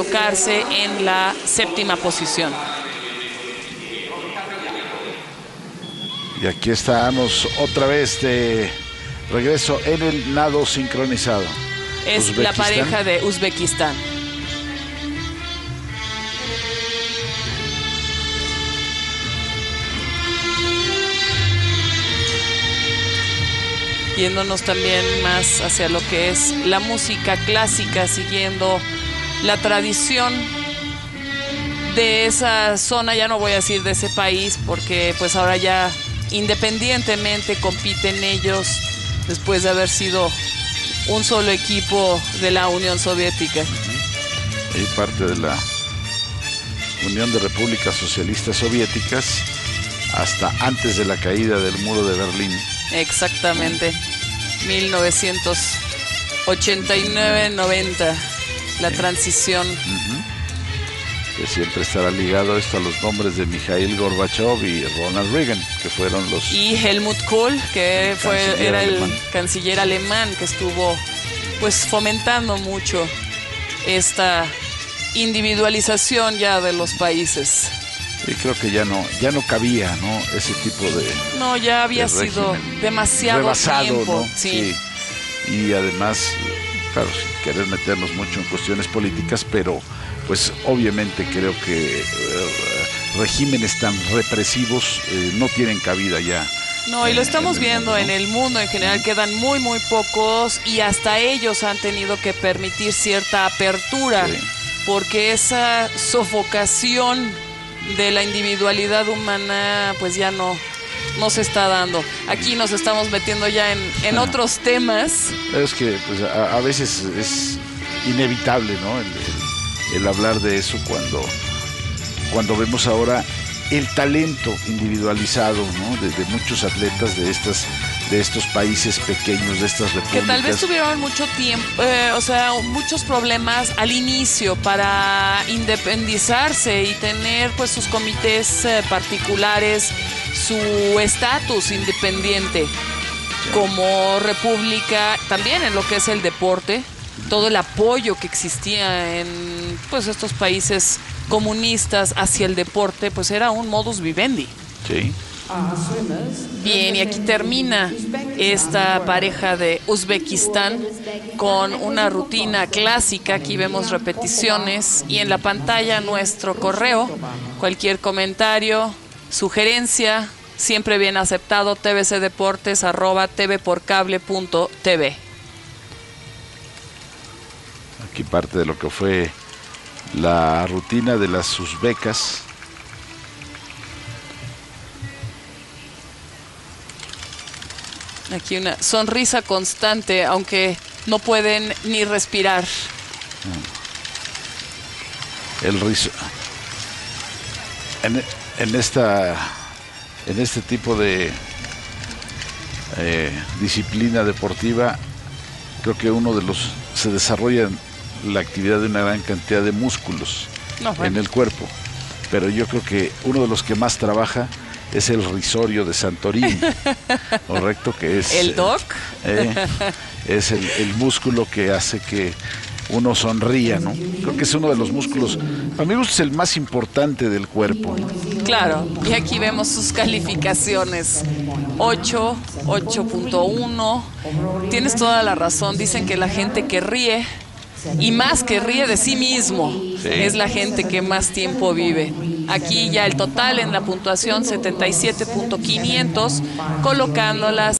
colocarse en la séptima posición. Y aquí estamos otra vez de regreso en el nado sincronizado. Es la pareja de Uzbekistán. Yéndonos también más hacia lo que es la música clásica, siguiendo la tradición de esa zona, ya no voy a decir de ese país, porque pues ahora ya independientemente compiten ellos después de haber sido un solo equipo de la Unión Soviética. Y parte de la Unión de Repúblicas Socialistas Soviéticas hasta antes de la caída del muro de Berlín. Exactamente. 1989-90, la transición que siempre estará ligado esto a los nombres de Mikhail Gorbachev y Ronald Reagan, que fueron los... Y Helmut Kohl, que fue, era el canciller alemán que estuvo pues fomentando mucho esta individualización ya de los países. Y creo que ya no, ya no cabía, ¿no? Ese tipo de. No, ya había sido demasiado tiempo. sí. Y además, claro, sin querer meternos mucho en cuestiones políticas, pero pues obviamente creo que eh, regímenes tan represivos eh, no tienen cabida ya. No, y lo estamos viendo en el mundo en general, quedan muy, muy pocos y hasta ellos han tenido que permitir cierta apertura, porque esa sofocación de la individualidad humana pues ya no, no se está dando. Aquí nos estamos metiendo ya en, en otros temas. Es que pues, a, veces es inevitable, ¿no? el hablar de eso cuando, cuando vemos ahora el talento individualizado de, muchos atletas de estas de estos países pequeños de estas repúblicas que tal vez tuvieron mucho tiempo eh, o sea muchos problemas al inicio para independizarse y tener pues sus comités eh, particulares su estatus independiente como república también en lo que es el deporte todo el apoyo que existía en pues estos países comunistas hacia el deporte, pues era un modus vivendi. Sí. Bien, y aquí termina esta pareja de Uzbekistán con una rutina clásica. Aquí vemos repeticiones y en la pantalla nuestro correo. Cualquier comentario, sugerencia, siempre bien aceptado, tvcdeportes arroba tvporcable.tv aquí parte de lo que fue la rutina de las sus becas. Aquí una sonrisa constante, aunque no pueden ni respirar. El riso. En, en, esta, en este tipo de eh, disciplina deportiva, creo que uno de los se desarrollan la actividad de una gran cantidad de músculos en el cuerpo. Pero yo creo que uno de los que más trabaja es el risorio de Santorini, ¿correcto? Que es, ¿El doc? Eh, es el, músculo que hace que uno sonría, ¿no? Creo que es uno de los músculos, a mí es el más importante del cuerpo. Claro, y aquí vemos sus calificaciones. 8, 8.1. Tienes toda la razón, dicen que la gente que ríe y más que ríe de sí mismo. Es la gente que más tiempo vive. Aquí ya el total en la puntuación 77.500, colocándolas